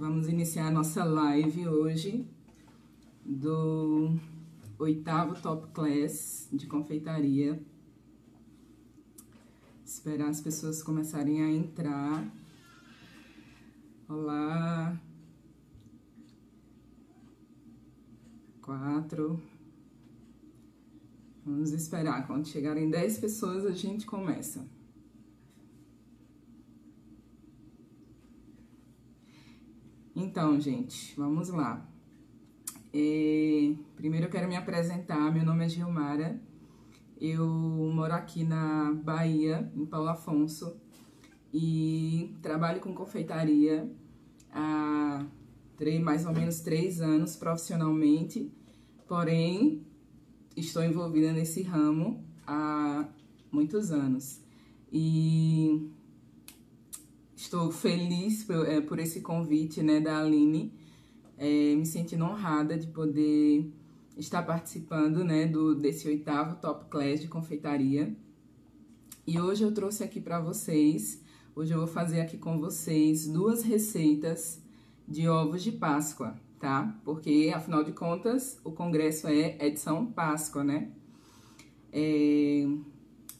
Vamos iniciar a nossa live hoje do oitavo Top Class de confeitaria. Esperar as pessoas começarem a entrar. Olá. Quatro. Vamos esperar. Quando chegarem dez pessoas, a gente começa. Então, gente, vamos lá. É, primeiro eu quero me apresentar, meu nome é Gilmara, eu moro aqui na Bahia, em Paulo Afonso, e trabalho com confeitaria há três, mais ou menos três anos profissionalmente, porém estou envolvida nesse ramo há muitos anos. E Estou feliz por, é, por esse convite né, da Aline, é, me sentindo honrada de poder estar participando né, do, desse oitavo Top Class de confeitaria. E hoje eu trouxe aqui para vocês, hoje eu vou fazer aqui com vocês duas receitas de ovos de Páscoa, tá? Porque, afinal de contas, o congresso é edição Páscoa, né? É,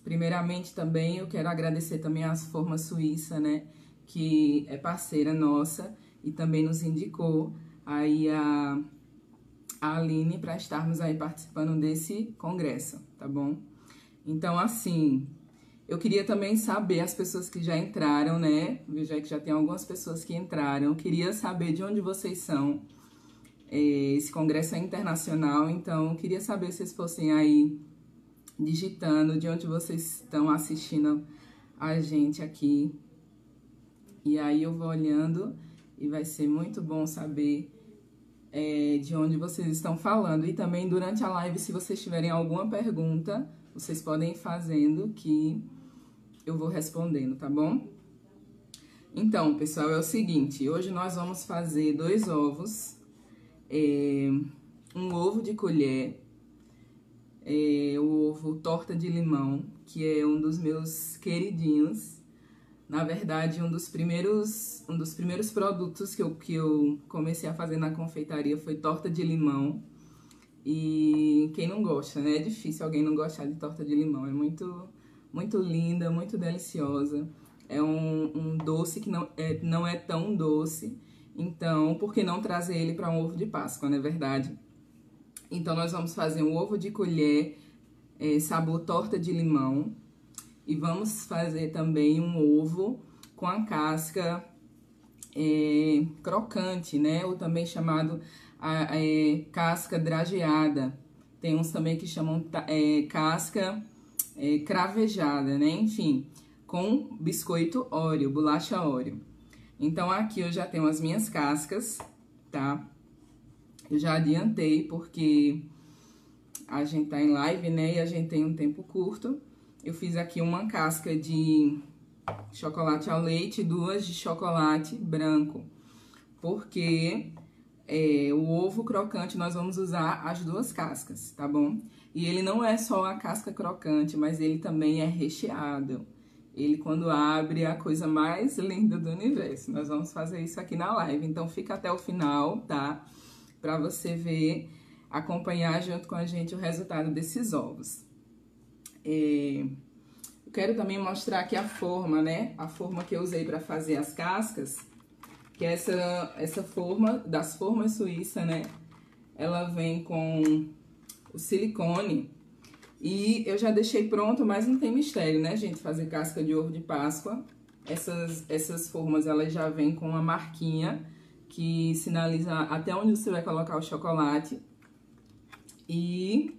primeiramente também eu quero agradecer também às Formas Suíça, né? Que é parceira nossa e também nos indicou aí a, a Aline para estarmos aí participando desse congresso, tá bom? Então, assim, eu queria também saber as pessoas que já entraram, né? Já que já tem algumas pessoas que entraram, queria saber de onde vocês são. É, esse congresso é internacional, então queria saber se vocês fossem aí digitando de onde vocês estão assistindo a gente aqui e aí eu vou olhando e vai ser muito bom saber é, de onde vocês estão falando. E também durante a live, se vocês tiverem alguma pergunta, vocês podem ir fazendo que eu vou respondendo, tá bom? Então, pessoal, é o seguinte, hoje nós vamos fazer dois ovos, é, um ovo de colher, é, o ovo torta de limão, que é um dos meus queridinhos, na verdade, um dos primeiros, um dos primeiros produtos que eu, que eu comecei a fazer na confeitaria foi torta de limão. E quem não gosta, né? É difícil alguém não gostar de torta de limão. É muito, muito linda, muito deliciosa. É um, um doce que não é, não é tão doce. Então, por que não trazer ele para um ovo de Páscoa, não é verdade? Então, nós vamos fazer um ovo de colher, é, sabor torta de limão. E vamos fazer também um ovo com a casca é, crocante, né? Ou também chamado a, é, casca drageada. Tem uns também que chamam é, casca é, cravejada, né? Enfim, com biscoito óleo, bolacha óleo. Então, aqui eu já tenho as minhas cascas, tá? Eu já adiantei porque a gente tá em live, né? E a gente tem um tempo curto eu fiz aqui uma casca de chocolate ao leite, duas de chocolate branco, porque é, o ovo crocante nós vamos usar as duas cascas, tá bom? E ele não é só a casca crocante, mas ele também é recheado. Ele, quando abre, é a coisa mais linda do universo. Nós vamos fazer isso aqui na live, então fica até o final, tá? Pra você ver, acompanhar junto com a gente o resultado desses ovos. É, eu quero também mostrar aqui a forma, né? A forma que eu usei para fazer as cascas, que é essa, essa forma das formas suíça, né? Ela vem com o silicone e eu já deixei pronto, mas não tem mistério, né, gente? Fazer casca de ovo de Páscoa. Essas, essas formas, elas já vêm com uma marquinha que sinaliza até onde você vai colocar o chocolate. E...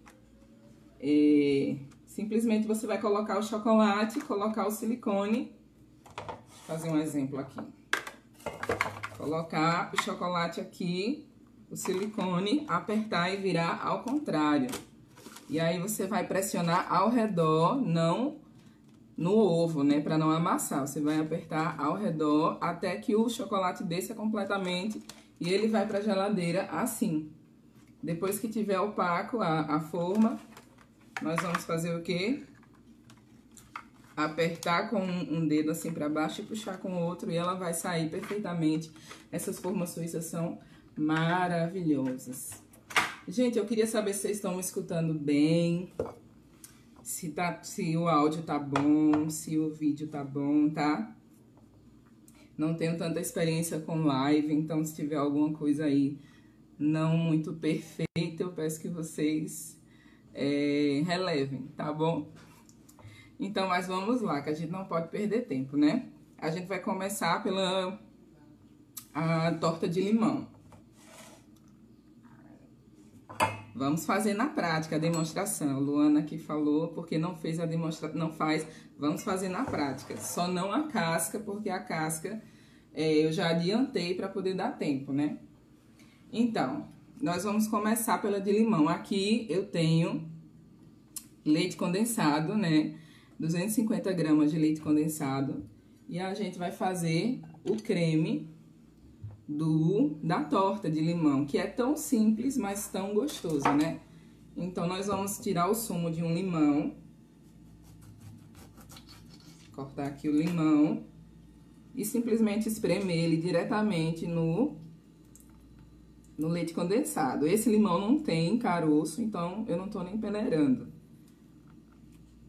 É, Simplesmente você vai colocar o chocolate, colocar o silicone. Vou fazer um exemplo aqui. Colocar o chocolate aqui, o silicone, apertar e virar ao contrário. E aí você vai pressionar ao redor, não no ovo, né? Pra não amassar. Você vai apertar ao redor até que o chocolate desça completamente e ele vai pra geladeira assim. Depois que tiver opaco a, a forma, nós vamos fazer o quê? apertar com um dedo assim para baixo e puxar com o outro e ela vai sair perfeitamente. Essas formas suíças são maravilhosas. Gente, eu queria saber se vocês estão me escutando bem, se, tá, se o áudio tá bom, se o vídeo tá bom, tá? Não tenho tanta experiência com live, então se tiver alguma coisa aí não muito perfeita, eu peço que vocês é, relevem, tá bom? Então, mas vamos lá, que a gente não pode perder tempo, né? A gente vai começar pela a torta de limão. Vamos fazer na prática a demonstração. Luana que falou, porque não fez a demonstração, não faz, vamos fazer na prática. Só não a casca, porque a casca é, eu já adiantei para poder dar tempo, né? Então, nós vamos começar pela de limão. Aqui eu tenho leite condensado, né? 250 gramas de leite condensado. E a gente vai fazer o creme do da torta de limão, que é tão simples, mas tão gostoso, né? Então, nós vamos tirar o sumo de um limão. Cortar aqui o limão. E simplesmente espremer ele diretamente no, no leite condensado. Esse limão não tem caroço, então eu não tô nem peneirando.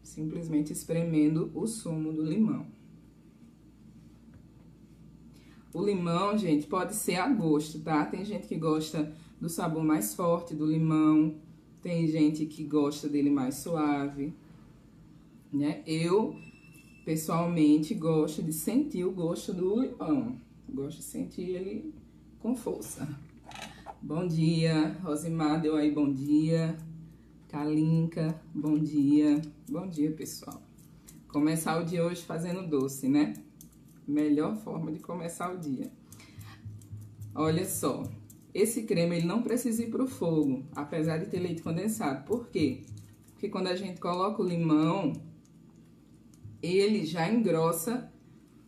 Simplesmente espremendo o sumo do limão. O limão, gente, pode ser a gosto, tá? Tem gente que gosta do sabor mais forte do limão, tem gente que gosta dele mais suave, né? Eu, pessoalmente, gosto de sentir o gosto do limão. Gosto de sentir ele com força. Bom dia, Rosimar deu aí bom dia. Kalinka, bom dia. Bom dia, pessoal. Começar o dia hoje fazendo doce, né? Melhor forma de começar o dia. Olha só, esse creme ele não precisa ir para o fogo, apesar de ter leite condensado. Por quê? Porque quando a gente coloca o limão, ele já engrossa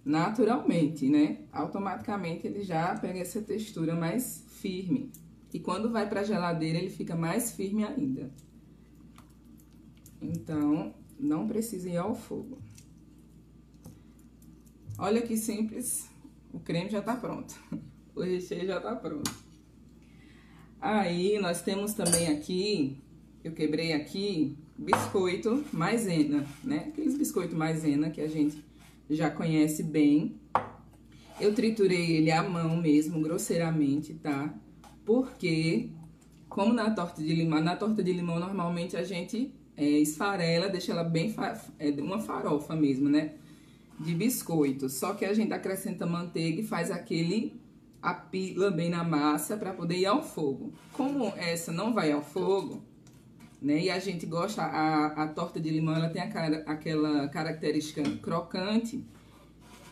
naturalmente, né? Automaticamente ele já pega essa textura mais firme. E quando vai para a geladeira, ele fica mais firme ainda. Então, não precisa ir ao fogo. Olha que simples, o creme já tá pronto. O recheio já tá pronto. Aí, nós temos também aqui, eu quebrei aqui, biscoito maisena, né? Aqueles biscoito maisena que a gente já conhece bem. Eu triturei ele à mão mesmo, grosseiramente, tá? Porque, como na torta de limão, na torta de limão normalmente a gente é, esfarela, deixa ela bem, fa é, uma farofa mesmo, né? de biscoito. Só que a gente acrescenta manteiga e faz aquele apila bem na massa para poder ir ao fogo. Como essa não vai ao fogo, né? E a gente gosta, a, a torta de limão, ela tem a cara, aquela característica crocante.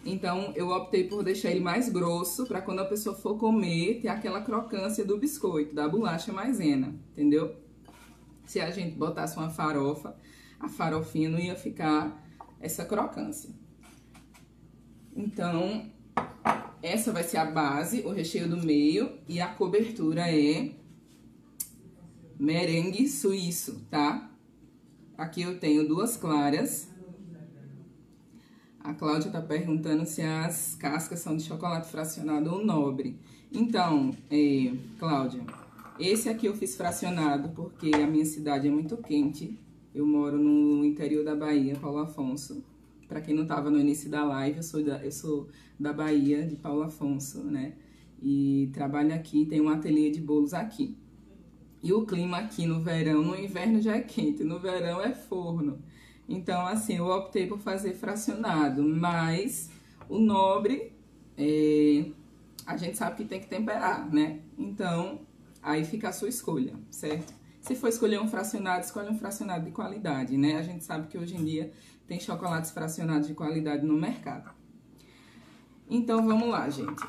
Então, eu optei por deixar ele mais grosso para quando a pessoa for comer, ter aquela crocância do biscoito, da bolacha maisena, entendeu? Se a gente botasse uma farofa, a farofinha não ia ficar essa crocância. Então, essa vai ser a base, o recheio do meio e a cobertura é merengue suíço, tá? Aqui eu tenho duas claras. A Cláudia tá perguntando se as cascas são de chocolate fracionado ou nobre. Então, é, Cláudia, esse aqui eu fiz fracionado porque a minha cidade é muito quente. Eu moro no interior da Bahia, Paulo Afonso. Para quem não estava no início da live, eu sou da, eu sou da Bahia, de Paulo Afonso, né? E trabalho aqui, tenho um ateliê de bolos aqui. E o clima aqui no verão, no inverno já é quente, no verão é forno. Então, assim, eu optei por fazer fracionado, mas o nobre, é, a gente sabe que tem que temperar, né? Então, aí fica a sua escolha, certo? Se for escolher um fracionado, escolha um fracionado de qualidade, né? A gente sabe que hoje em dia tem chocolates fracionados de qualidade no mercado. Então, vamos lá, gente.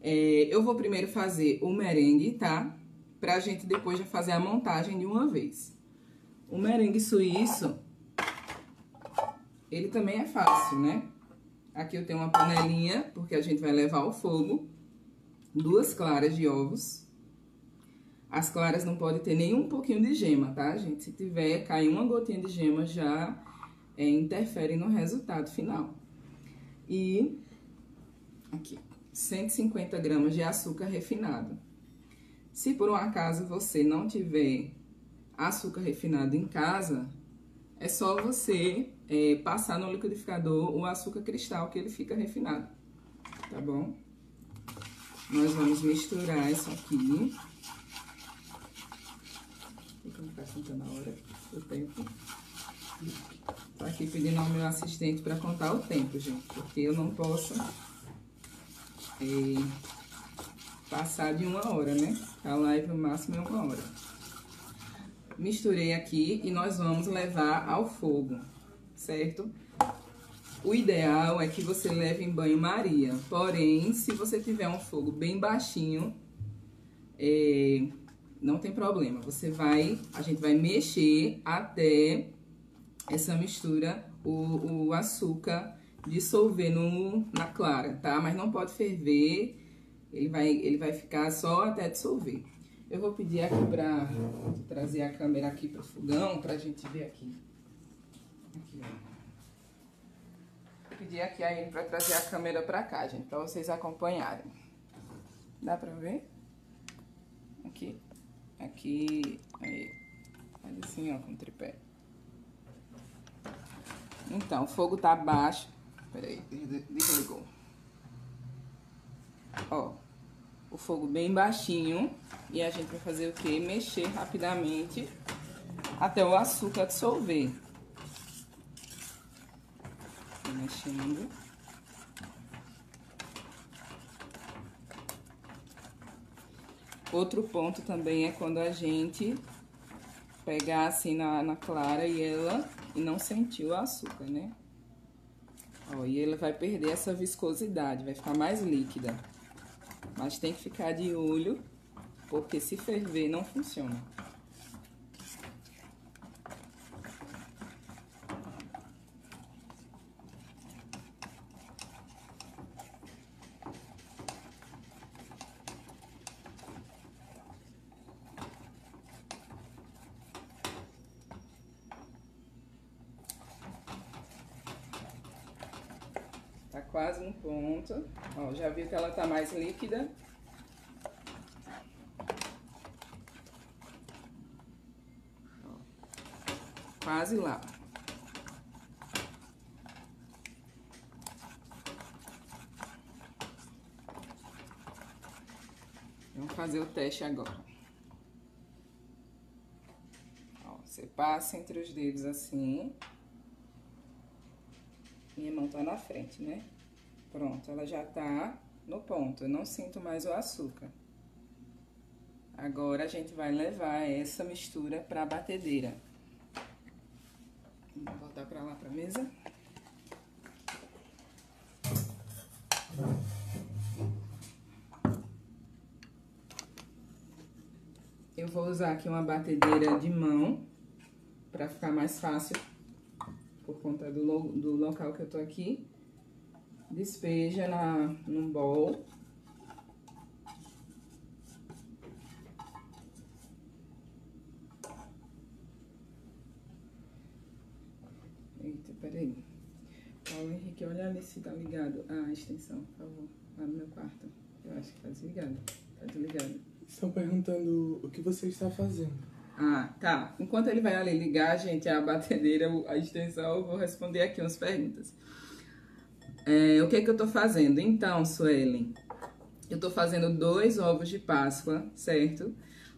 É, eu vou primeiro fazer o merengue, tá? Pra gente depois já fazer a montagem de uma vez. O merengue suíço, ele também é fácil, né? Aqui eu tenho uma panelinha, porque a gente vai levar ao fogo. Duas claras de ovos. As claras não podem ter nem um pouquinho de gema, tá, gente? Se tiver, cai uma gotinha de gema, já é, interfere no resultado final. E aqui, 150 gramas de açúcar refinado. Se por um acaso você não tiver açúcar refinado em casa, é só você é, passar no liquidificador o açúcar cristal que ele fica refinado, tá bom? Nós vamos misturar isso aqui. Fica me passando na hora, o tempo. Tô aqui pedindo ao meu assistente para contar o tempo, gente, porque eu não posso é, passar de uma hora, né? A live o máximo é uma hora. Misturei aqui e nós vamos levar ao fogo, certo? O ideal é que você leve em banho-maria, porém, se você tiver um fogo bem baixinho, é, não tem problema. Você vai, a gente vai mexer até essa mistura, o, o açúcar dissolver no, na clara, tá? Mas não pode ferver, ele vai, ele vai ficar só até dissolver. Eu vou pedir aqui pra trazer a câmera aqui pro fogão pra gente ver aqui. Aqui, ó. Pedir aqui a ele pra trazer a câmera pra cá, gente, pra vocês acompanharem. Dá pra ver? Aqui. Aqui. Aí. Faz assim, ó, com o tripé. Então, o fogo tá baixo. Peraí, desligou. Ó, o fogo bem baixinho. E a gente vai fazer o quê? Mexer rapidamente até o açúcar dissolver. Mexendo. Outro ponto também é quando a gente pegar assim na, na clara e ela e não sentir o açúcar, né? Ó, e ela vai perder essa viscosidade, vai ficar mais líquida. Mas tem que ficar de olho, porque se ferver não funciona. Tá quase no ponto. Ó, já viu que ela tá mais líquida? Quase lá. Vamos fazer o teste agora. Ó, você passa entre os dedos assim. Minha mão tá na frente, né? Pronto, ela já tá no ponto. Eu não sinto mais o açúcar. Agora, a gente vai levar essa mistura pra batedeira. Vou voltar pra lá pra mesa. Eu vou usar aqui uma batedeira de mão, pra ficar mais fácil por conta do, lo, do local que eu tô aqui. Despeja na, num bowl. Eita, peraí. Paulo Henrique, olha ali se tá ligado a extensão, por favor. Lá no meu quarto. Eu acho que tá desligado. Tá desligado. Estão perguntando o que você está fazendo. Ah, tá. Enquanto ele vai ali ligar, gente, a batedeira, a extensão, eu vou responder aqui umas perguntas. É, o que que eu tô fazendo? Então, Suelen, eu tô fazendo dois ovos de Páscoa, certo?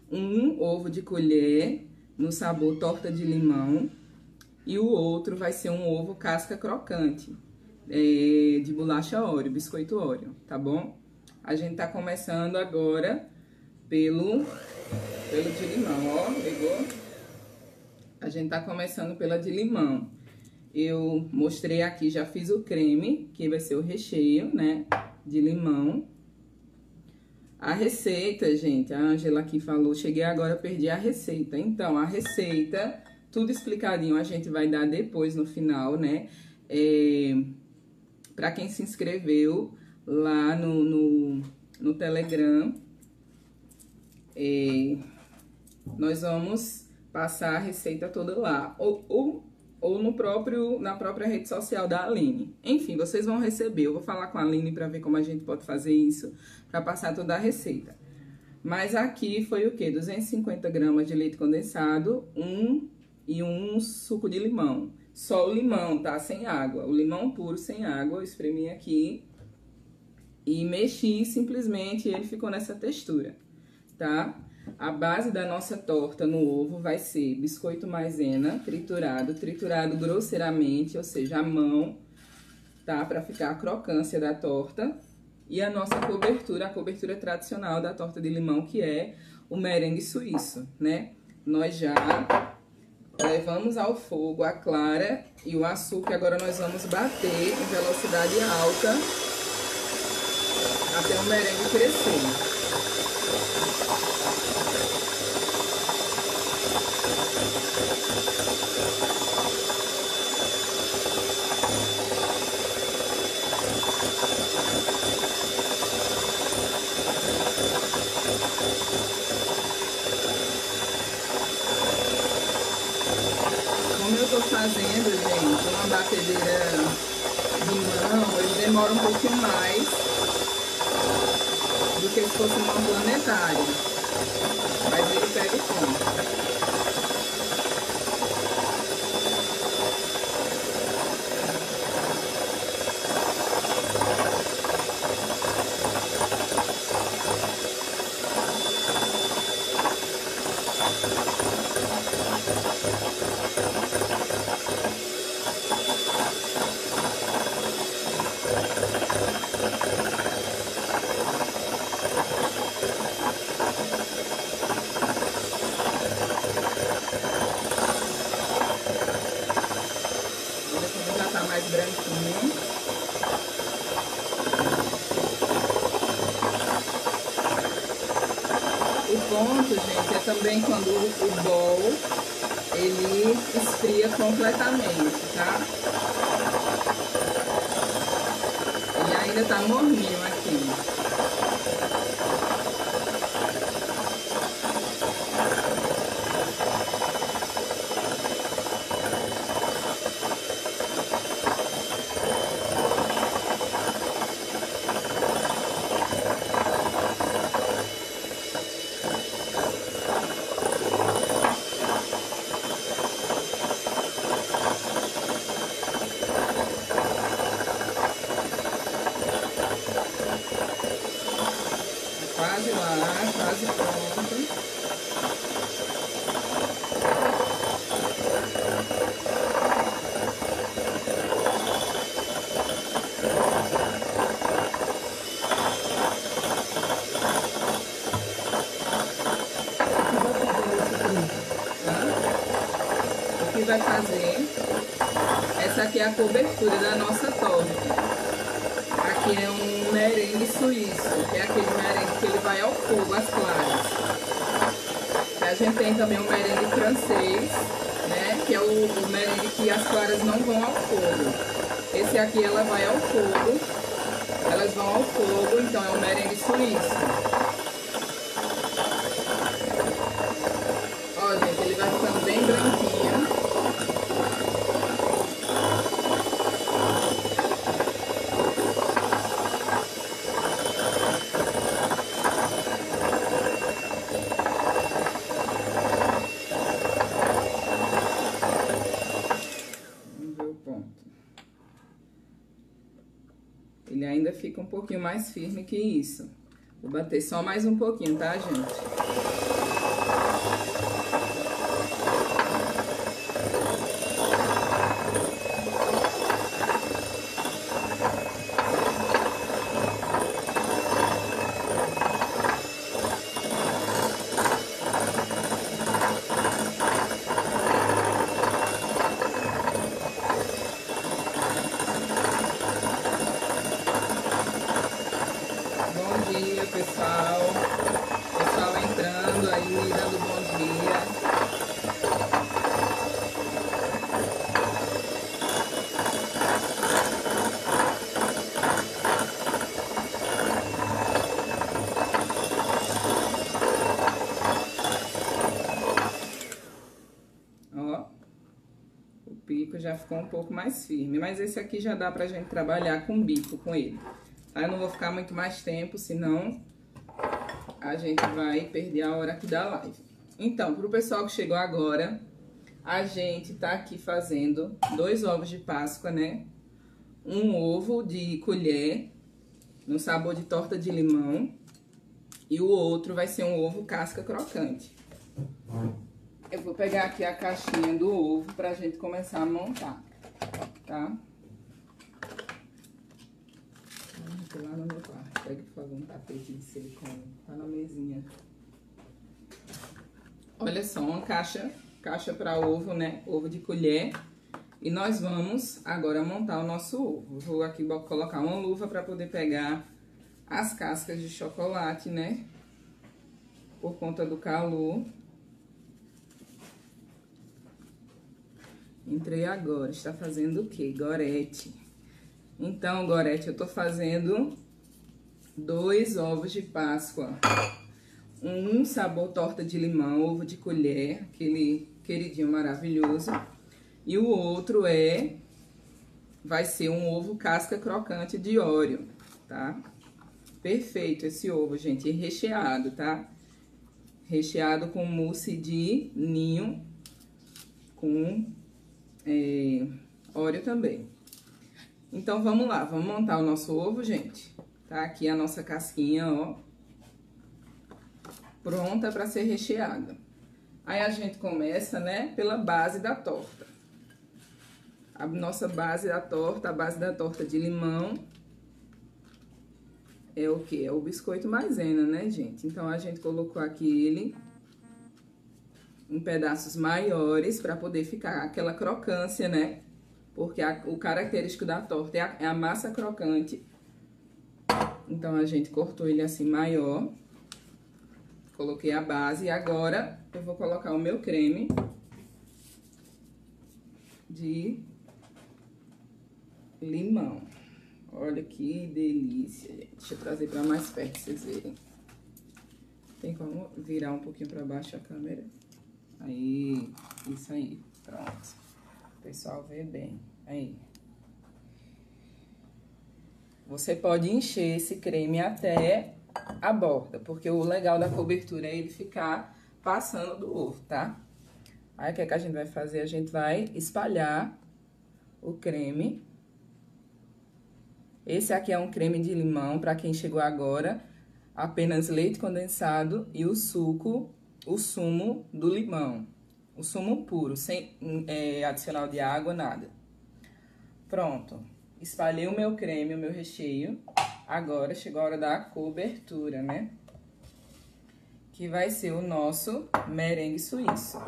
Um ovo de colher no sabor torta de limão e o outro vai ser um ovo casca crocante é, de bolacha óleo, biscoito óleo, tá bom? A gente tá começando agora pelo pelo de limão, ó, pegou? A gente tá começando pela de limão. Eu mostrei aqui, já fiz o creme, que vai ser o recheio, né, de limão. A receita, gente, a Angela aqui falou, cheguei agora, perdi a receita. Então, a receita, tudo explicadinho, a gente vai dar depois no final, né? É, pra quem se inscreveu lá no, no, no Telegram, é, nós vamos passar a receita toda lá. O, ou no próprio na própria rede social da Aline. Enfim, vocês vão receber. Eu vou falar com a Aline para ver como a gente pode fazer isso para passar toda a receita. Mas aqui foi o que? 250 gramas de leite condensado, um e um suco de limão. Só o limão, tá? Sem água. O limão puro sem água, eu espremi aqui e mexi simplesmente e ele ficou nessa textura, tá? A base da nossa torta no ovo vai ser biscoito maisena triturado, triturado grosseiramente, ou seja, a mão, tá? Para ficar a crocância da torta. E a nossa cobertura, a cobertura tradicional da torta de limão, que é o merengue suíço, né? Nós já levamos ao fogo a clara e o açúcar. Agora nós vamos bater em velocidade alta até o merengue crescer. fazendo, gente, uma batedeira de mão, ele demora um pouquinho mais do que se fosse uma planetária. Mas ele pega o ponto. ponto, gente, é também quando o bol ele esfria completamente, tá? Ele ainda tá morninho aqui. Fazer, essa aqui é a cobertura da nossa torta. Aqui é um merengue suíço, que é aquele merengue que ele vai ao fogo, as claras. A gente tem também o merengue francês, né, que é o, o merengue que as claras não vão ao fogo. Esse aqui ela vai ao fogo, elas vão ao fogo, então é o merengue suíço. Ó, gente, ele vai ficando bem branquinho. Ele ainda fica um pouquinho mais firme que isso. Vou bater só mais um pouquinho, tá, gente? Ficou um pouco mais firme. Mas esse aqui já dá pra gente trabalhar com bico com ele. Aí eu não vou ficar muito mais tempo, senão a gente vai perder a hora aqui da live. Então, pro pessoal que chegou agora, a gente tá aqui fazendo dois ovos de Páscoa, né? Um ovo de colher, no sabor de torta de limão. E o outro vai ser um ovo casca crocante. Eu vou pegar aqui a caixinha do ovo pra gente começar a montar, tá? Vou lá no meu quarto. Pega, por favor, um tapete de silicone. Tá na mesinha. Olha só, uma caixa, caixa para ovo, né? Ovo de colher. E nós vamos agora montar o nosso ovo. Vou aqui colocar uma luva para poder pegar as cascas de chocolate, né? Por conta do calor. Entrei agora. Está fazendo o quê? Gorete. Então, Gorete, eu tô fazendo dois ovos de Páscoa. Um sabor torta de limão, ovo de colher, aquele queridinho maravilhoso. E o outro é, vai ser um ovo casca crocante de óleo, tá? Perfeito esse ovo, gente, recheado, tá? Recheado com mousse de ninho, com é, óleo também. Então, vamos lá, vamos montar o nosso ovo, gente. Tá aqui a nossa casquinha, ó. Pronta para ser recheada. Aí, a gente começa, né, pela base da torta. A nossa base da torta, a base da torta de limão, é o que? É o biscoito maisena, né, gente? Então, a gente colocou aqui ele em pedaços maiores para poder ficar aquela crocância, né? porque a, o característico da torta é a, é a massa crocante. Então, a gente cortou ele assim maior. Coloquei a base e agora eu vou colocar o meu creme de limão. Olha que delícia, gente. Deixa eu trazer pra mais perto pra vocês verem. Tem como virar um pouquinho pra baixo a câmera? Aí, isso aí. Pronto. O pessoal vê bem. Aí. Você pode encher esse creme até a borda, porque o legal da cobertura é ele ficar passando do ovo, tá? Aí, o que, é que a gente vai fazer? A gente vai espalhar o creme. Esse aqui é um creme de limão, para quem chegou agora, apenas leite condensado e o suco, o sumo do limão. O sumo puro, sem é, adicional de água, nada. Pronto. Espalhei o meu creme, o meu recheio. Agora chegou a hora da cobertura, né? Que vai ser o nosso merengue suíço.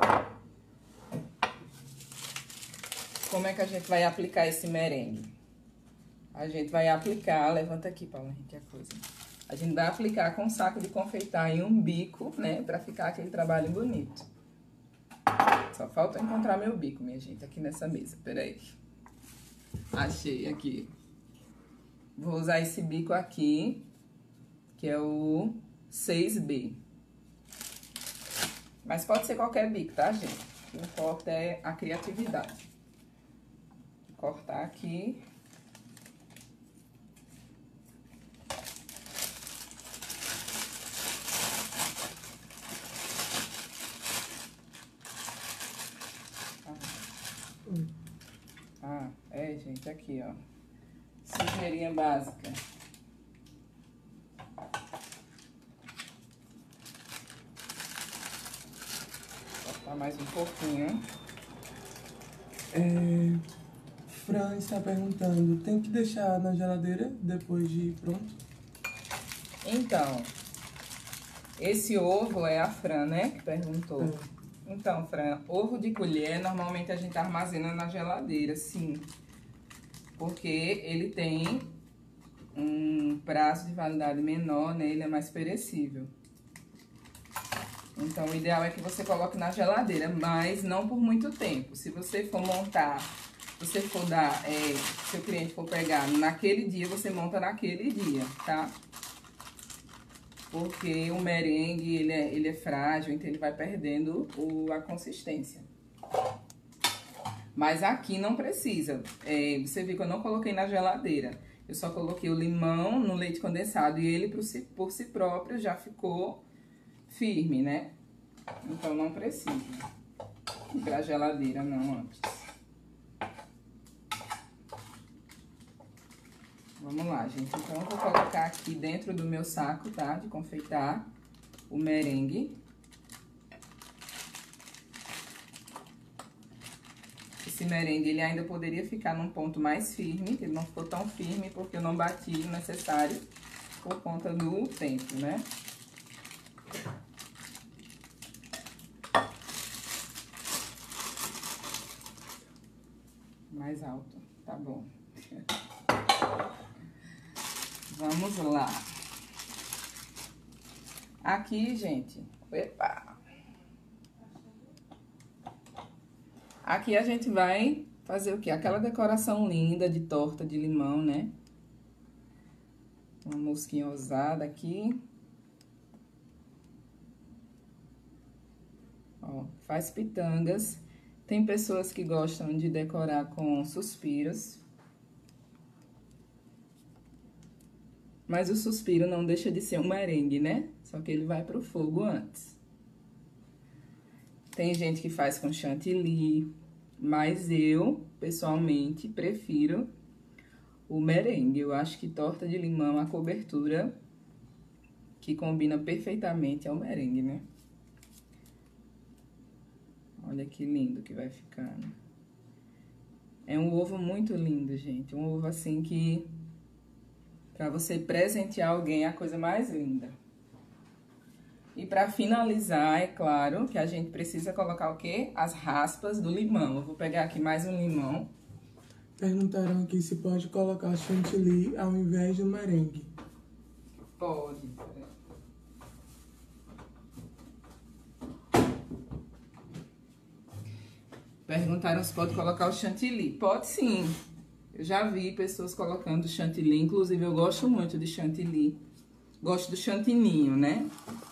Como é que a gente vai aplicar esse merengue? A gente vai aplicar, levanta aqui, Paulo Henrique, a coisa. A gente vai aplicar com um saco de confeitar em um bico, né? Pra ficar aquele trabalho bonito. Só falta encontrar meu bico, minha gente, aqui nessa mesa. Peraí. Achei aqui. Vou usar esse bico aqui, que é o 6B. Mas pode ser qualquer bico, tá, gente? O importa é a criatividade. Cortar aqui. Ah, é, gente, aqui, ó. Sujeirinha básica. Cortar mais um pouquinho. É, Fran está perguntando, tem que deixar na geladeira depois de pronto? Então, esse ovo é a Fran, né, que perguntou. É. Então, Fran, ovo de colher, normalmente a gente armazena na geladeira, sim. Porque ele tem um prazo de validade menor, né? Ele é mais perecível. Então, o ideal é que você coloque na geladeira, mas não por muito tempo. Se você for montar, se você for dar, é, seu cliente for pegar naquele dia, você monta naquele dia, tá? Porque o merengue ele é, ele é frágil, então ele vai perdendo o, a consistência. Mas aqui não precisa. É, você viu que eu não coloquei na geladeira. Eu só coloquei o limão no leite condensado e ele por si, por si próprio já ficou firme, né? Então não precisa ir pra geladeira não antes. Vamos lá, gente. Então, eu vou colocar aqui dentro do meu saco, tá? De confeitar o merengue. Esse merengue, ele ainda poderia ficar num ponto mais firme, ele não ficou tão firme porque eu não bati o necessário por conta do tempo, né? Mais alto, tá bom. Vamos lá. Aqui, gente, epa. Aqui a gente vai fazer o quê? Aquela decoração linda de torta de limão, né? Uma mosquinha ousada aqui. Ó, faz pitangas. Tem pessoas que gostam de decorar com suspiros. Mas o suspiro não deixa de ser um merengue, né? Só que ele vai pro fogo antes. Tem gente que faz com chantilly, mas eu, pessoalmente, prefiro o merengue. Eu acho que torta de limão, a cobertura que combina perfeitamente é o merengue, né? Olha que lindo que vai ficando. É um ovo muito lindo, gente. Um ovo assim que... Pra você presentear alguém é a coisa mais linda. E para finalizar, é claro que a gente precisa colocar o quê? As raspas do limão. Eu vou pegar aqui mais um limão. Perguntaram aqui se pode colocar chantilly ao invés do merengue. Pode. Perguntaram se pode colocar o chantilly. Pode sim. Eu já vi pessoas colocando chantilly, inclusive eu gosto muito de chantilly. Gosto do chantininho, né?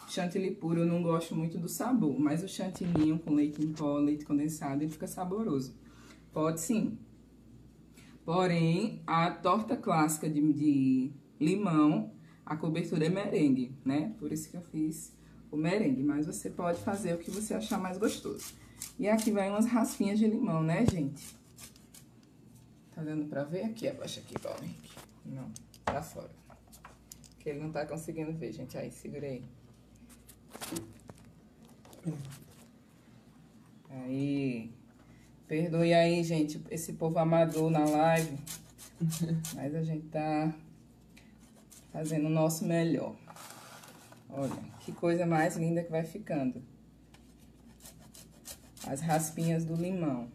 Chantilly puro eu não gosto muito do sabor, mas o chantininho com leite em pó, leite condensado, ele fica saboroso. Pode sim. Porém, a torta clássica de, de limão, a cobertura é merengue, né? Por isso que eu fiz o merengue, mas você pode fazer o que você achar mais gostoso. E aqui vai umas raspinhas de limão, né, gente? Tá dando pra ver? Aqui, abaixa aqui, Paulo Não, tá fora. Que ele não tá conseguindo ver, gente. Aí, segurei. Aí. Perdoe aí, gente, esse povo amador na live. Mas a gente tá fazendo o nosso melhor. Olha, que coisa mais linda que vai ficando. As raspinhas do limão.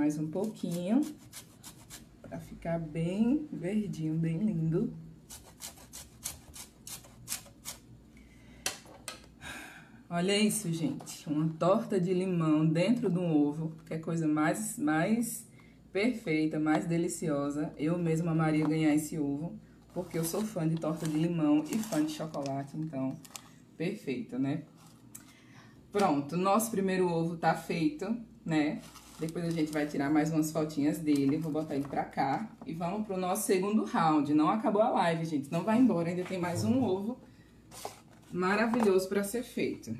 Mais um pouquinho, pra ficar bem verdinho, bem lindo. Olha isso, gente. Uma torta de limão dentro de um ovo, que é coisa mais, mais perfeita, mais deliciosa. Eu mesma amaria ganhar esse ovo, porque eu sou fã de torta de limão e fã de chocolate, então, perfeito, né? Pronto, nosso primeiro ovo tá feito, né? Depois a gente vai tirar mais umas fotinhas dele, vou botar ele pra cá. E vamos pro nosso segundo round. Não acabou a live, gente, não vai embora, ainda tem mais um ovo maravilhoso para ser feito.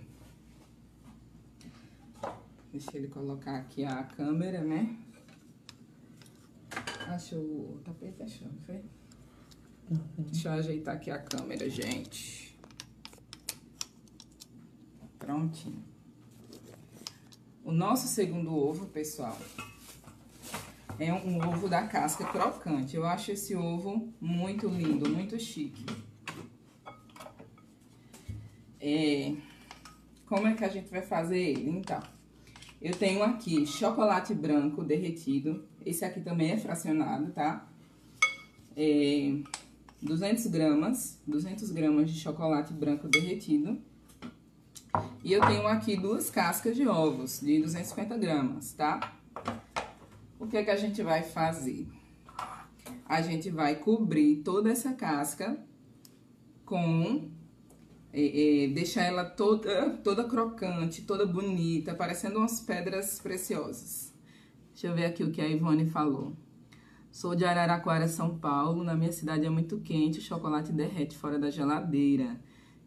Deixa ele colocar aqui a câmera, né? Achou o tapete? Achou, não foi? Uhum. Deixa eu ajeitar aqui a câmera, gente. Prontinho. O nosso segundo ovo, pessoal, é um ovo da casca crocante. Eu acho esse ovo muito lindo, muito chique. É, como é que a gente vai fazer ele? Então, eu tenho aqui chocolate branco derretido. Esse aqui também é fracionado, tá? É, 200 gramas, 200 gramas de chocolate branco derretido. E eu tenho aqui duas cascas de ovos de 250 gramas, tá? o que é que a gente vai fazer? A gente vai cobrir toda essa casca com... É, é, deixar ela toda, toda crocante, toda bonita, parecendo umas pedras preciosas. Deixa eu ver aqui o que a Ivone falou. Sou de Araraquara, São Paulo. Na minha cidade é muito quente, o chocolate derrete fora da geladeira.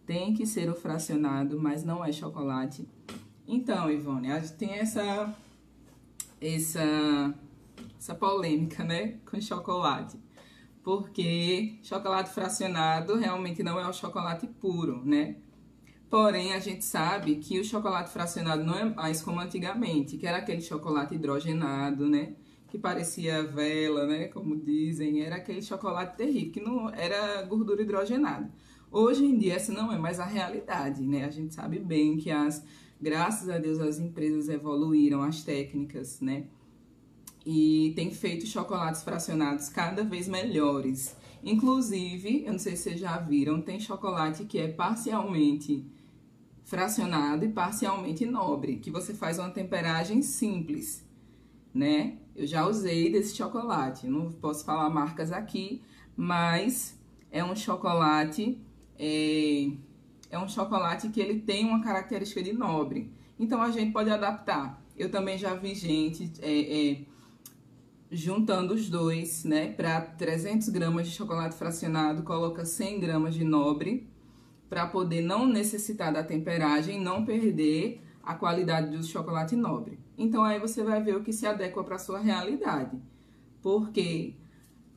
Tem que ser o fracionado, mas não é chocolate. Então, Ivone, a gente tem essa essa essa polêmica, né, com chocolate. Porque chocolate fracionado realmente não é o chocolate puro, né? Porém, a gente sabe que o chocolate fracionado não é mais como antigamente, que era aquele chocolate hidrogenado, né? Que parecia vela, né? Como dizem, era aquele chocolate terrível, que não era gordura hidrogenada. Hoje em dia, essa não é mais a realidade, né? A gente sabe bem que as Graças a Deus as empresas evoluíram as técnicas, né? E tem feito chocolates fracionados cada vez melhores. Inclusive, eu não sei se vocês já viram, tem chocolate que é parcialmente fracionado e parcialmente nobre, que você faz uma temperagem simples, né? Eu já usei desse chocolate, não posso falar marcas aqui, mas é um chocolate é, é um chocolate que ele tem uma característica de nobre. Então a gente pode adaptar. Eu também já vi gente é, é, juntando os dois, né? Para 300 gramas de chocolate fracionado, coloca 100 gramas de nobre para poder não necessitar da temperagem, não perder a qualidade do chocolate nobre. Então aí você vai ver o que se adequa para sua realidade. Porque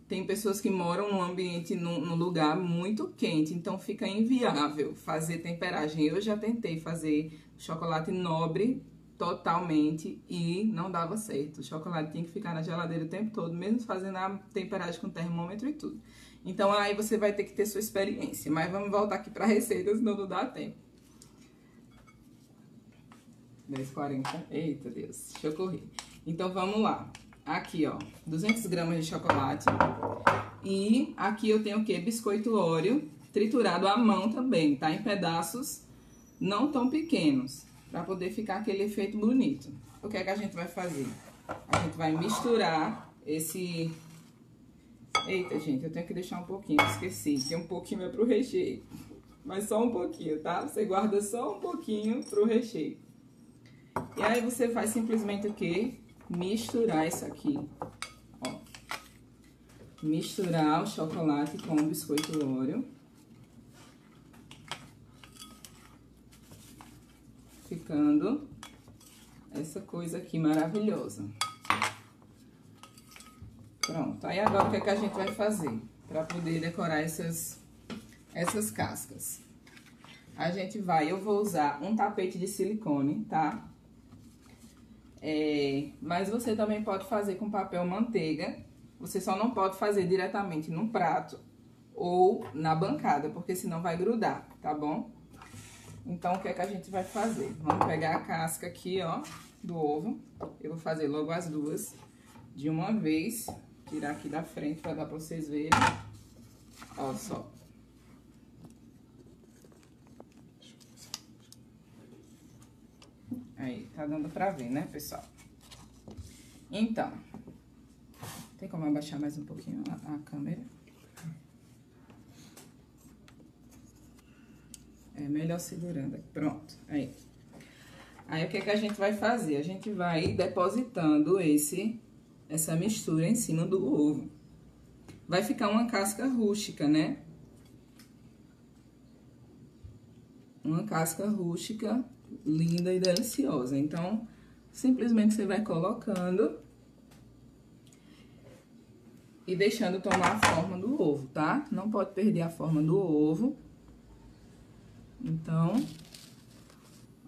tem pessoas que moram num ambiente, num, num, lugar muito quente, então fica inviável fazer temperagem. Eu já tentei fazer chocolate nobre totalmente e não dava certo. O chocolate tinha que ficar na geladeira o tempo todo, mesmo fazendo a temperagem com termômetro e tudo. Então aí você vai ter que ter sua experiência. Mas vamos voltar aqui para receita, senão não dá tempo. 10h40. Eita Deus, deixa eu correr. Então vamos lá. Aqui, ó, 200 gramas de chocolate. E aqui eu tenho o quê? Biscoito Oreo, triturado à mão também, tá? Em pedaços não tão pequenos, pra poder ficar aquele efeito bonito. O que é que a gente vai fazer? A gente vai misturar esse... Eita, gente, eu tenho que deixar um pouquinho, esqueci, que um pouquinho é pro recheio. Mas só um pouquinho, tá? Você guarda só um pouquinho pro recheio. E aí você faz simplesmente o quê? Misturar isso aqui, ó. Misturar o chocolate com o biscoito Oreo. Ficando essa coisa aqui maravilhosa. Pronto, aí agora o que, é que a gente vai fazer? Pra poder decorar essas, essas cascas. A gente vai, eu vou usar um tapete de silicone, tá? É, mas você também pode fazer com papel manteiga. Você só não pode fazer diretamente no prato ou na bancada, porque senão vai grudar, tá bom? Então, o que é que a gente vai fazer? Vamos pegar a casca aqui, ó, do ovo. Eu vou fazer logo as duas de uma vez. Tirar aqui da frente pra dar pra vocês verem. Ó, só. Aí, tá dando pra ver, né, pessoal? Então, tem como abaixar mais um pouquinho a, a câmera? É melhor segurando aqui. Pronto, aí. Aí, o que, que a gente vai fazer? A gente vai depositando esse, essa mistura em cima do ovo. Vai ficar uma casca rústica, né? Uma casca rústica linda e deliciosa. Então, simplesmente você vai colocando e deixando tomar a forma do ovo, tá? Não pode perder a forma do ovo. Então,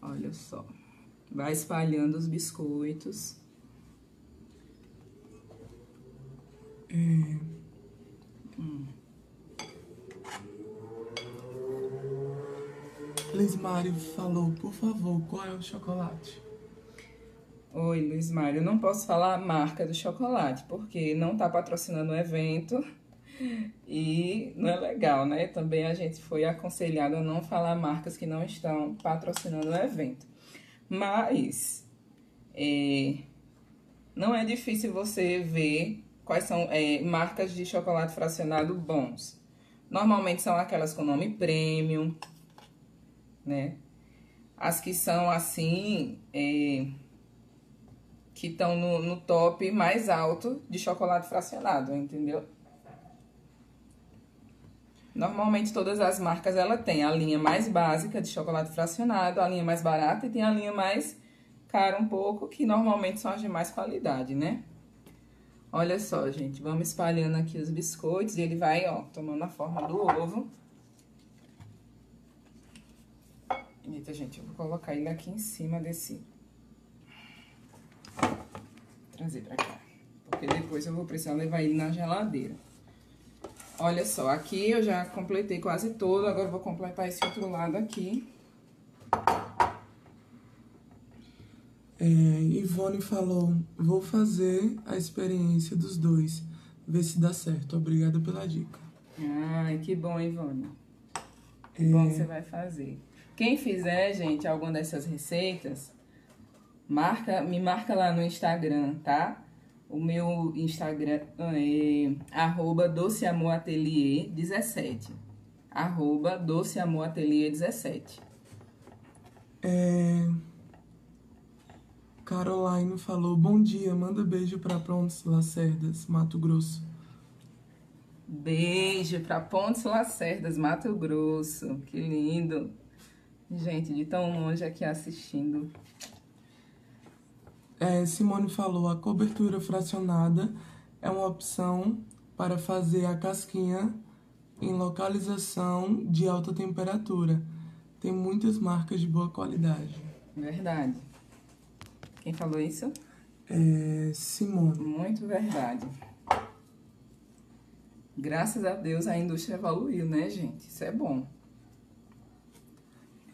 olha só. Vai espalhando os biscoitos. É... Hum. Luiz Mário falou, por favor, qual é o chocolate? Oi, Luiz Mário, eu não posso falar a marca do chocolate, porque não está patrocinando o evento e não é legal, né? Também a gente foi aconselhado a não falar marcas que não estão patrocinando o evento. Mas, é, não é difícil você ver quais são é, marcas de chocolate fracionado bons. Normalmente são aquelas com nome premium, né? As que são assim, é, que estão no, no top mais alto de chocolate fracionado, entendeu? Normalmente todas as marcas ela tem a linha mais básica de chocolate fracionado, a linha mais barata e tem a linha mais cara um pouco, que normalmente são as de mais qualidade, né? Olha só, gente, vamos espalhando aqui os biscoitos e ele vai, ó, tomando a forma do ovo. Eita, gente, eu vou colocar ele aqui em cima desse... Trazer pra cá. Porque depois eu vou precisar levar ele na geladeira. Olha só, aqui eu já completei quase todo, agora eu vou completar esse outro lado aqui. É, Ivone falou, vou fazer a experiência dos dois, ver se dá certo. Obrigada pela dica. Ai, que bom, Ivone. Que é... bom que você vai fazer. Quem fizer, gente, alguma dessas receitas, marca, me marca lá no Instagram, tá? O meu Instagram é arroba doceamoratelier17. Arroba doceamoratelier17. É... Caroline falou: Bom dia, manda beijo para Pontes Lacerdas, Mato Grosso. Beijo para Pontes Lacerdas, Mato Grosso. Que lindo. Gente, de tão longe aqui assistindo. É, Simone falou: a cobertura fracionada é uma opção para fazer a casquinha em localização de alta temperatura. Tem muitas marcas de boa qualidade. Verdade. Quem falou isso? É Simone. Muito verdade. Graças a Deus a indústria evoluiu, né, gente? Isso é bom.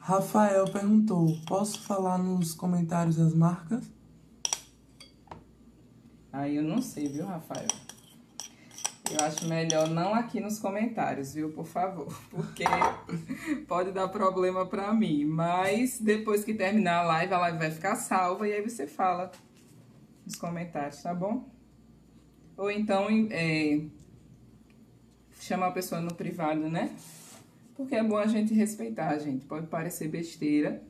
Rafael perguntou: posso falar nos comentários as marcas? Aí eu não sei, viu, Rafael? Eu acho melhor não aqui nos comentários, viu, por favor, porque pode dar problema pra mim. Mas depois que terminar a live, a live vai ficar salva e aí você fala nos comentários, tá bom? Ou então é, chamar a pessoa no privado, né? Porque é bom a gente respeitar, gente. Pode parecer besteira,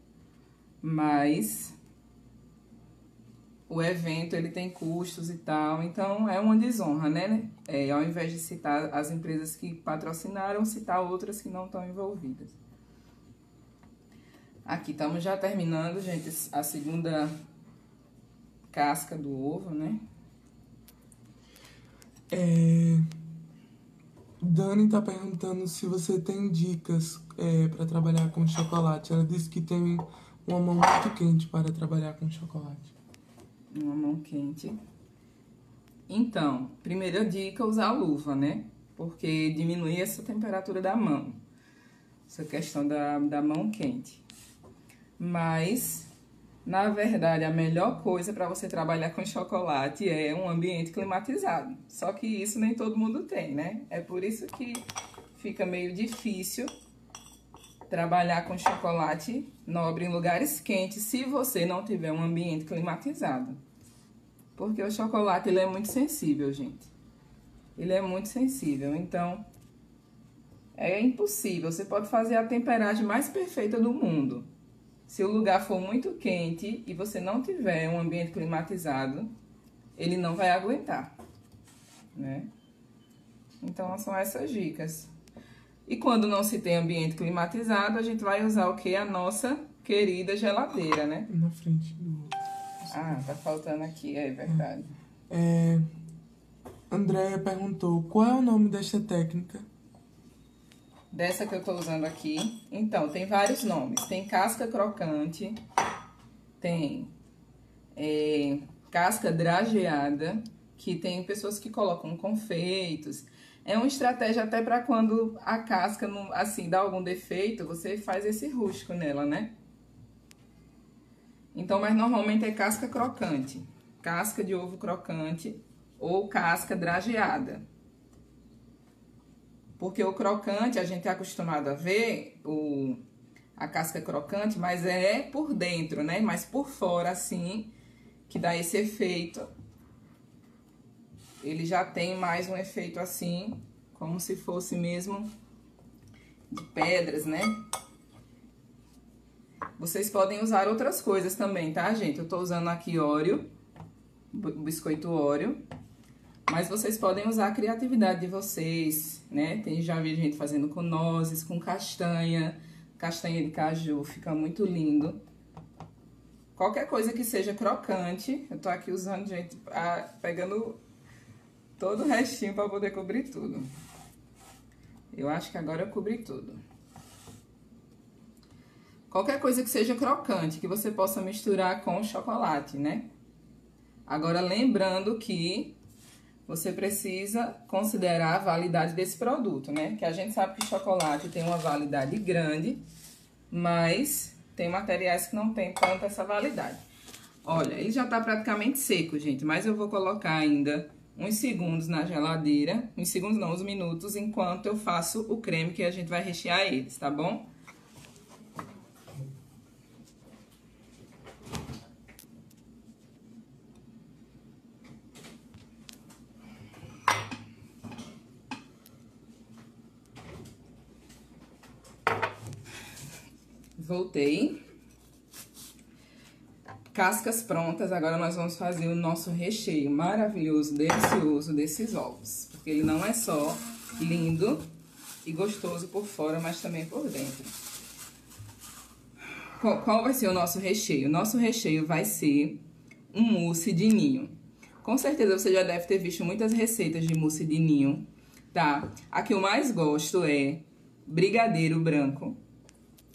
mas o evento ele tem custos e tal, então é uma desonra, né? É, ao invés de citar as empresas que patrocinaram, citar outras que não estão envolvidas. Aqui estamos já terminando, gente, a segunda casca do ovo, né? É... Dani está perguntando se você tem dicas é, para trabalhar com chocolate. Ela disse que tem uma mão muito quente para trabalhar com chocolate uma mão quente. Então, primeira dica, usar luva, né? Porque diminui essa temperatura da mão. Essa questão da, da mão quente. Mas, na verdade, a melhor coisa para você trabalhar com chocolate é um ambiente climatizado. Só que isso nem todo mundo tem, né? É por isso que fica meio difícil trabalhar com chocolate nobre em lugares quentes se você não tiver um ambiente climatizado. Porque o chocolate ele é muito sensível, gente. Ele é muito sensível, então é impossível. Você pode fazer a temperagem mais perfeita do mundo. Se o lugar for muito quente e você não tiver um ambiente climatizado, ele não vai aguentar, né? Então são essas dicas. E quando não se tem ambiente climatizado, a gente vai usar o que? A nossa querida geladeira, né? Na frente do Ah, tá faltando aqui, é verdade. É, Andréia perguntou, qual é o nome desta técnica? Dessa que eu tô usando aqui. Então, tem vários nomes. Tem casca crocante, tem é, casca drageada, que tem pessoas que colocam confeitos. É uma estratégia até para quando a casca, não, assim, dá algum defeito, você faz esse rústico nela, né? Então, mas normalmente é casca crocante. Casca de ovo crocante ou casca drageada. Porque o crocante, a gente é acostumado a ver o, a casca crocante, mas é por dentro, né? Mas por fora, assim, que dá esse efeito ele já tem mais um efeito assim, como se fosse mesmo de pedras, né? Vocês podem usar outras coisas também, tá, gente? Eu tô usando aqui óleo, biscoito óleo. Mas vocês podem usar a criatividade de vocês, né? Tem, já vi gente fazendo com nozes, com castanha, castanha de caju, fica muito lindo. Qualquer coisa que seja crocante, eu tô aqui usando, gente, a, pegando todo o restinho para poder cobrir tudo. Eu acho que agora eu cobri tudo. Qualquer coisa que seja crocante, que você possa misturar com chocolate, né? Agora, lembrando que você precisa considerar a validade desse produto, né? Que a gente sabe que chocolate tem uma validade grande, mas tem materiais que não tem tanta essa validade. Olha, ele já tá praticamente seco, gente, mas eu vou colocar ainda uns segundos na geladeira, uns segundos não, uns minutos, enquanto eu faço o creme que a gente vai rechear eles, tá bom? Voltei. Cascas prontas, agora nós vamos fazer o nosso recheio maravilhoso, delicioso desses ovos. Porque ele não é só lindo e gostoso por fora, mas também por dentro. Qual, qual vai ser o nosso recheio? Nosso recheio vai ser um mousse de ninho. Com certeza você já deve ter visto muitas receitas de mousse de ninho, tá? A que eu mais gosto é brigadeiro branco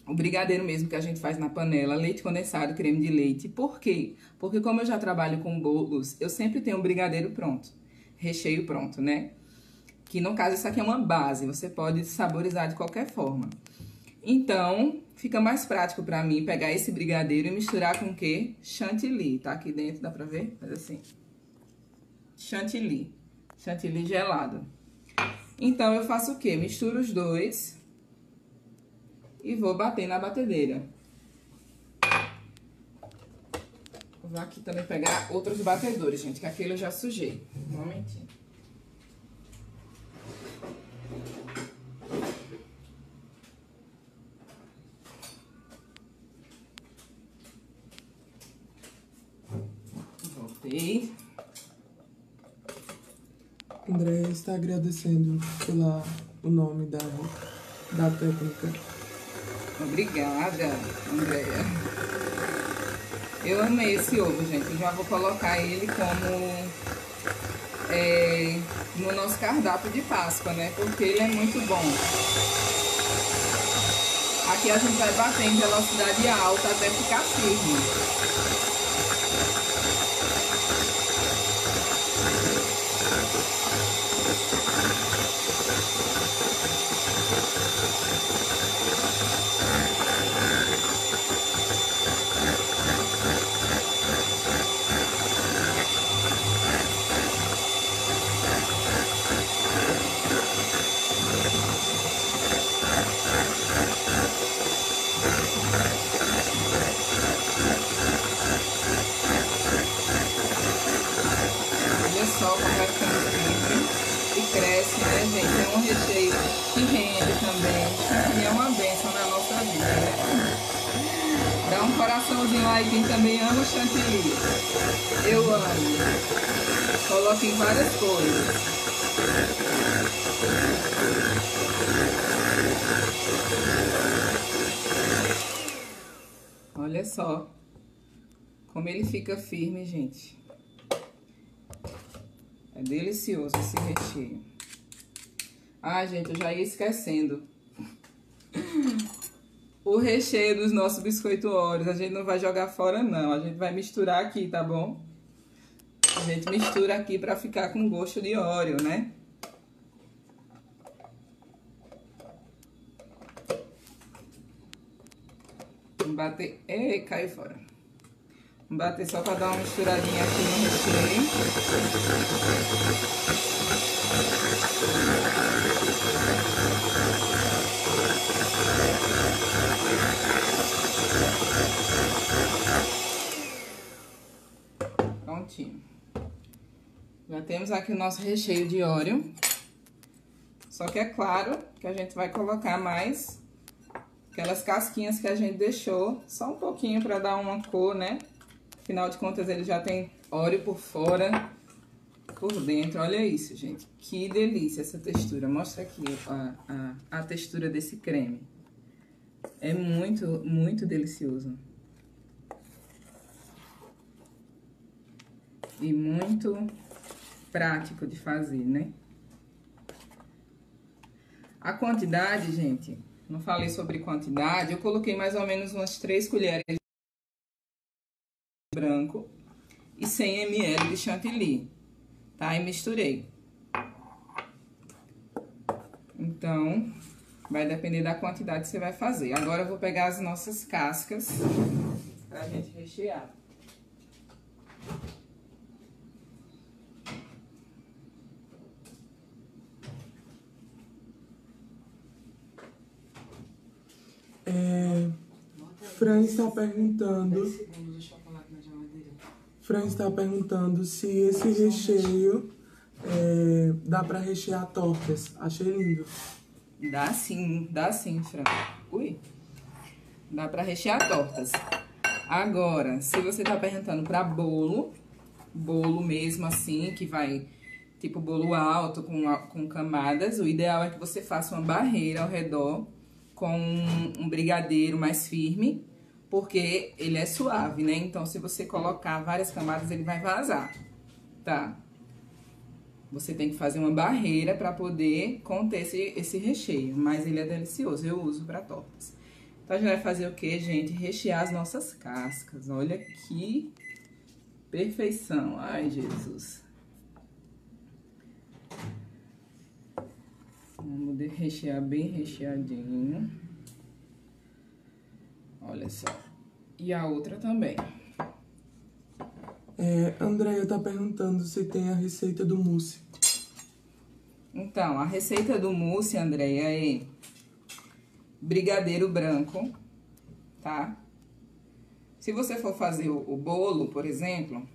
o brigadeiro mesmo que a gente faz na panela, leite condensado, creme de leite. Por quê? Porque como eu já trabalho com bolos, eu sempre tenho um brigadeiro pronto, recheio pronto, né? Que no caso isso aqui é uma base, você pode saborizar de qualquer forma. Então, fica mais prático pra mim pegar esse brigadeiro e misturar com o quê? Chantilly, tá? Aqui dentro, dá pra ver? Faz assim. Chantilly. Chantilly gelado. Então, eu faço o quê? Misturo os dois e vou bater na batedeira. Vou aqui também pegar outros batedores, gente, que aquele eu já sujei. Um momentinho. Voltei. André está agradecendo pelo nome da, da técnica. Obrigada, Andréia. Eu amei esse ovo, gente. Já vou colocar ele como é, no nosso cardápio de Páscoa, né? Porque ele é muito bom. Aqui a gente vai bater em velocidade alta até ficar firme. coraçãozinho aí quem também ama chantilly. Eu amo. Coloco em várias coisas. Olha só como ele fica firme, gente. É delicioso esse recheio. Ah, gente, eu já ia esquecendo o recheio dos nossos biscoito Oreos. A gente não vai jogar fora, não. A gente vai misturar aqui, tá bom? A gente mistura aqui pra ficar com gosto de Oreo, né? Bater... Ei, caiu fora. Bater só pra dar uma misturadinha aqui no recheio. Prontinho. Já temos aqui o nosso recheio de óleo. Só que é claro que a gente vai colocar mais aquelas casquinhas que a gente deixou, só um pouquinho para dar uma cor, né? Afinal de contas, ele já tem óleo por fora, por dentro. Olha isso, gente. Que delícia essa textura. Mostra aqui a, a, a textura desse creme. É muito, muito delicioso. E muito prático de fazer, né? A quantidade, gente, não falei sobre quantidade, eu coloquei mais ou menos umas 3 colheres de branco e 100 ml de chantilly, tá? E misturei. Então, vai depender da quantidade que você vai fazer. Agora, eu vou pegar as nossas cascas pra gente rechear. É, Fran está perguntando. Fran está perguntando se esse recheio é, dá para rechear tortas. Achei lindo. Dá sim, dá sim, Fran. Ui. Dá para rechear tortas. Agora, se você tá perguntando para bolo, bolo mesmo assim, que vai tipo bolo alto com, com camadas, o ideal é que você faça uma barreira ao redor com um brigadeiro mais firme, porque ele é suave, né? Então, se você colocar várias camadas, ele vai vazar, tá? Você tem que fazer uma barreira para poder conter esse, esse recheio, mas ele é delicioso, eu uso para tortas. Então, a gente vai fazer o que, gente? Rechear as nossas cascas. Olha que perfeição. Ai, Jesus. Vamos rechear bem recheadinho. Olha só. E a outra também. É, Andréia tá perguntando se tem a receita do mousse. Então, a receita do mousse, Andréia, é brigadeiro branco, tá? Se você for fazer o, o bolo, por exemplo,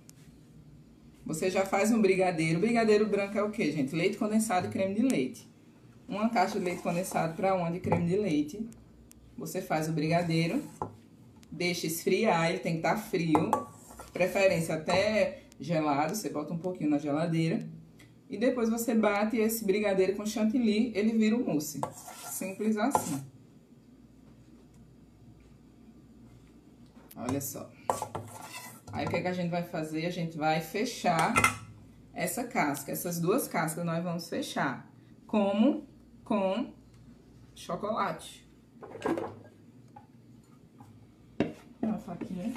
você já faz um brigadeiro. Brigadeiro branco é o que, gente? Leite condensado e creme de leite uma caixa de leite condensado para uma de creme de leite. Você faz o brigadeiro, deixa esfriar, ele tem que estar tá frio, preferência até gelado, você bota um pouquinho na geladeira. E depois você bate esse brigadeiro com chantilly, ele vira um mousse. Simples assim. Olha só. Aí o que, é que a gente vai fazer? A gente vai fechar essa casca. Essas duas cascas nós vamos fechar. Como com chocolate. Uma faquinha.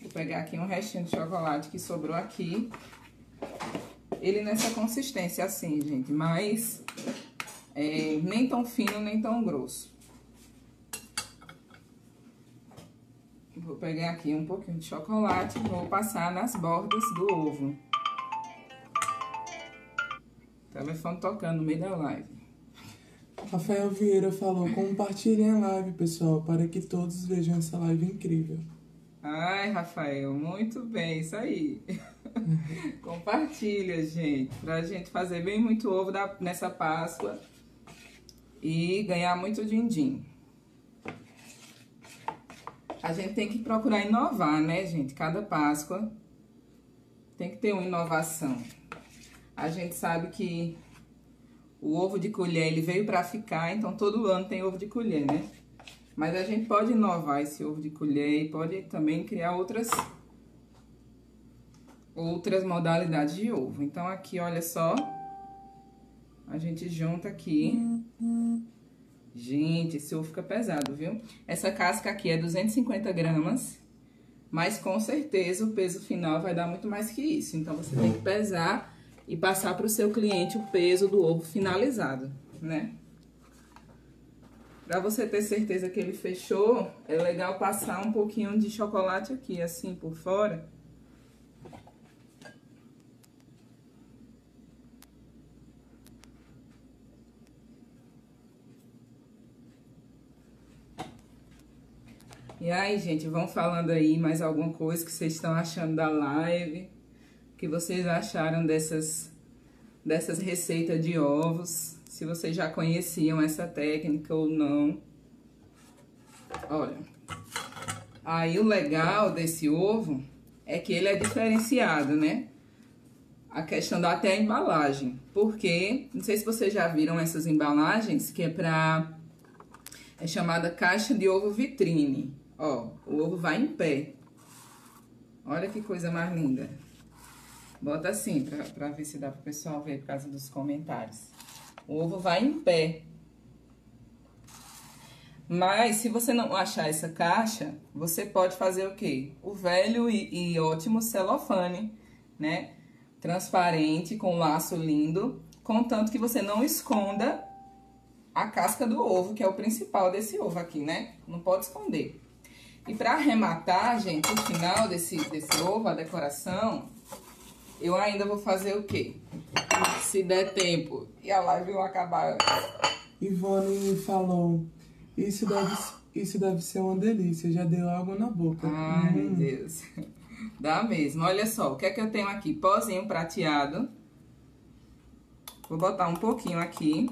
Vou pegar aqui um restinho de chocolate que sobrou aqui. Ele nessa consistência assim, gente, mas é, nem tão fino, nem tão grosso. Vou pegar aqui um pouquinho de chocolate e vou passar nas bordas do ovo. Telefone tocando no meio da live. Rafael Vieira falou: compartilhem a live, pessoal, para que todos vejam essa live incrível. Ai, Rafael, muito bem, isso aí. Compartilha, gente, pra gente fazer bem muito ovo da, nessa Páscoa e ganhar muito din-din. A gente tem que procurar inovar, né, gente? Cada Páscoa tem que ter uma inovação. A gente sabe que o ovo de colher, ele veio para ficar, então todo ano tem ovo de colher, né? Mas a gente pode inovar esse ovo de colher e pode também criar outras outras modalidades de ovo. Então aqui, olha só, a gente junta aqui. Gente, esse ovo fica pesado, viu? Essa casca aqui é 250 gramas, mas com certeza o peso final vai dar muito mais que isso. Então você tem que pesar e passar para o seu cliente o peso do ovo finalizado, né? Para você ter certeza que ele fechou, é legal passar um pouquinho de chocolate aqui, assim, por fora. E aí, gente, vão falando aí mais alguma coisa que vocês estão achando da live que vocês acharam dessas, dessas receitas de ovos. Se vocês já conheciam essa técnica ou não. Olha. Aí o legal desse ovo é que ele é diferenciado, né? A questão da até a embalagem. Porque, não sei se vocês já viram essas embalagens, que é pra... É chamada caixa de ovo vitrine. Ó, o ovo vai em pé. Olha que coisa mais linda. Bota assim, pra, pra ver se dá pro pessoal ver por causa dos comentários. O ovo vai em pé. Mas, se você não achar essa caixa, você pode fazer o quê? O velho e, e ótimo celofane, né? Transparente, com laço lindo, contanto que você não esconda a casca do ovo, que é o principal desse ovo aqui, né? Não pode esconder. E para arrematar, gente, o final desse, desse ovo, a decoração, eu ainda vou fazer o quê? Se der tempo e a live não acabar. Ivone falou, isso deve, isso deve ser uma delícia, já deu água na boca. Ai, hum. meu Deus. Dá mesmo. Olha só, o que é que eu tenho aqui? Pozinho prateado. Vou botar um pouquinho aqui.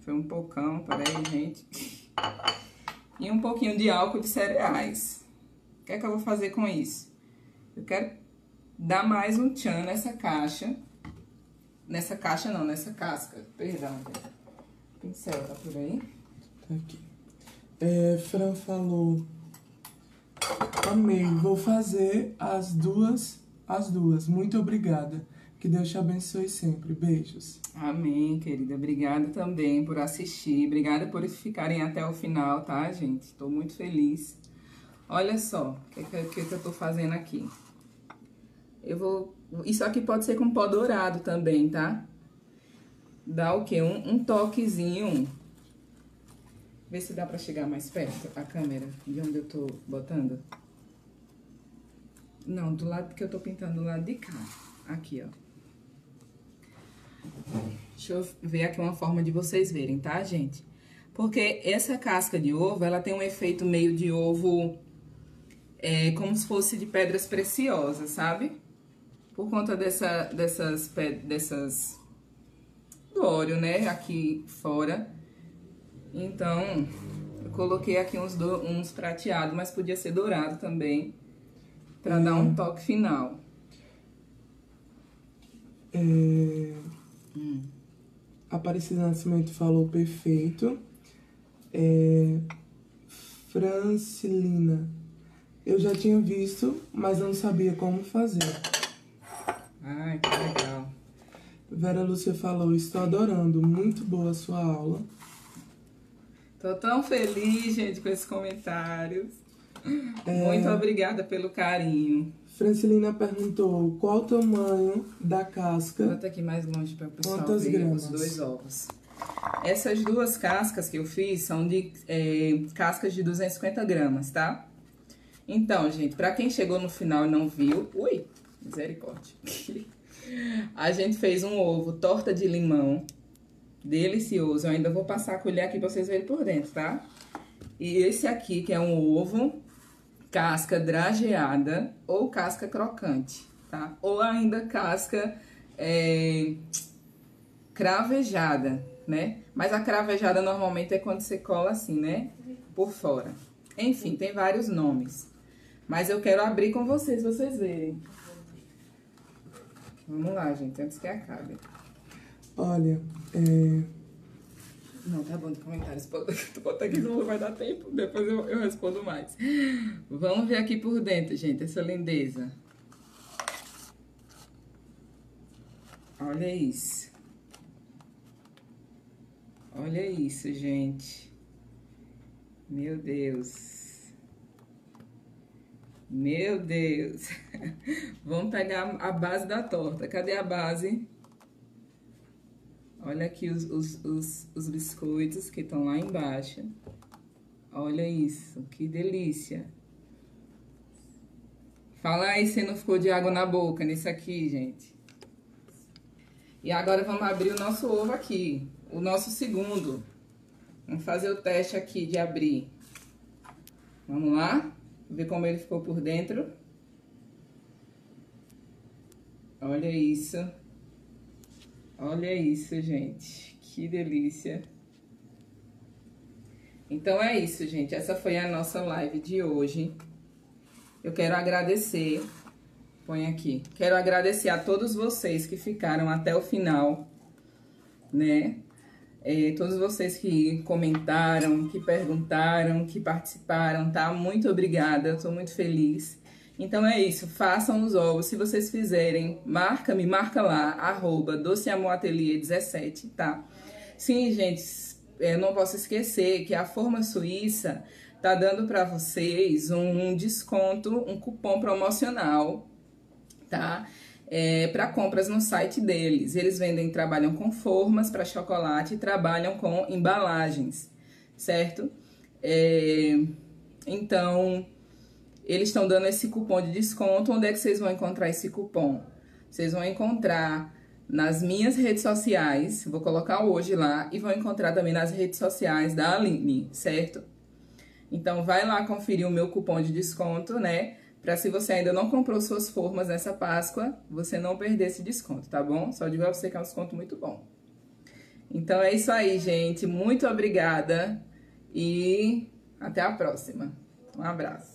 Foi um pocão, peraí, gente e um pouquinho de álcool de cereais. O que é que eu vou fazer com isso? Eu quero dar mais um tchan nessa caixa. Nessa caixa não, nessa casca, perdão. Pincel, tá por aí? Tá aqui. É, Fran falou... Amei, vou fazer as duas, as duas. Muito obrigada. Que Deus te abençoe sempre. Beijos. Amém, querida. Obrigada também por assistir. Obrigada por ficarem até o final, tá, gente? Estou muito feliz. Olha só o que, que, que eu tô fazendo aqui. Eu vou... Isso aqui pode ser com pó dourado também, tá? Dá o quê? Um, um toquezinho. Vê se dá pra chegar mais perto a câmera de onde eu tô botando. Não, do lado que eu tô pintando do lado de cá. Aqui, ó. Deixa eu ver aqui uma forma de vocês verem, tá, gente? Porque essa casca de ovo, ela tem um efeito meio de ovo, é, como se fosse de pedras preciosas, sabe? Por conta dessa, dessas, dessas, do óleo, né, aqui fora. Então, eu coloquei aqui uns, do, uns prateados, mas podia ser dourado também, pra dar um toque final. É... Hum. Aparecida Nascimento falou perfeito. É... Francilina. Eu já tinha visto, mas não sabia como fazer. Ai, que legal. Vera Lúcia falou, estou adorando, muito boa a sua aula. Tô tão feliz, gente, com esses comentários. É... Muito obrigada pelo carinho. Francilina perguntou qual o tamanho da casca. Bota aqui mais longe para o pessoal Quantas ver gramas? os dois ovos. Essas duas cascas que eu fiz são de é, cascas de 250 gramas, tá? Então, gente, para quem chegou no final e não viu... Ui, misericórdia. a gente fez um ovo torta de limão. Delicioso. Eu ainda vou passar a colher aqui para vocês verem por dentro, tá? E esse aqui, que é um ovo casca drageada ou casca crocante, tá? Ou ainda casca é, cravejada, né? Mas a cravejada normalmente é quando você cola assim, né? Por fora. Enfim, tem vários nomes. Mas eu quero abrir com vocês, vocês verem. Vamos lá, gente, antes que acabe. Olha, é... Não, tá bom, de comentários. Bota aqui, não vai dar tempo. Depois eu, eu respondo mais. Vamos ver aqui por dentro, gente, essa lindeza. Olha isso. Olha isso, gente. Meu Deus. Meu Deus. Vamos pegar a base da torta. Cadê a base? Olha aqui os, os, os, os biscoitos que estão lá embaixo. Olha isso, que delícia. Fala aí se não ficou de água na boca nisso aqui, gente. E agora vamos abrir o nosso ovo aqui, o nosso segundo. Vamos fazer o teste aqui de abrir. Vamos lá? Ver como ele ficou por dentro. Olha isso. Olha isso, gente. Que delícia. Então é isso, gente. Essa foi a nossa live de hoje. Eu quero agradecer. Põe aqui. Quero agradecer a todos vocês que ficaram até o final, né? É, todos vocês que comentaram, que perguntaram, que participaram, tá? Muito obrigada, eu tô muito feliz. Então é isso, façam os ovos. Se vocês fizerem, marca, me marca lá, arroba doceamoratelier17, tá? Sim, gente, eu não posso esquecer que a Forma Suíça tá dando para vocês um desconto, um cupom promocional, tá? É, para compras no site deles. Eles vendem, trabalham com formas para chocolate e trabalham com embalagens, certo? É, então, eles estão dando esse cupom de desconto. Onde é que vocês vão encontrar esse cupom? Vocês vão encontrar nas minhas redes sociais, vou colocar hoje lá, e vão encontrar também nas redes sociais da Aline, certo? Então, vai lá conferir o meu cupom de desconto, né? Para se você ainda não comprou suas formas nessa Páscoa, você não perder esse desconto, tá bom? Só digo a você que é um desconto muito bom. Então, é isso aí, gente. Muito obrigada e até a próxima. Um abraço.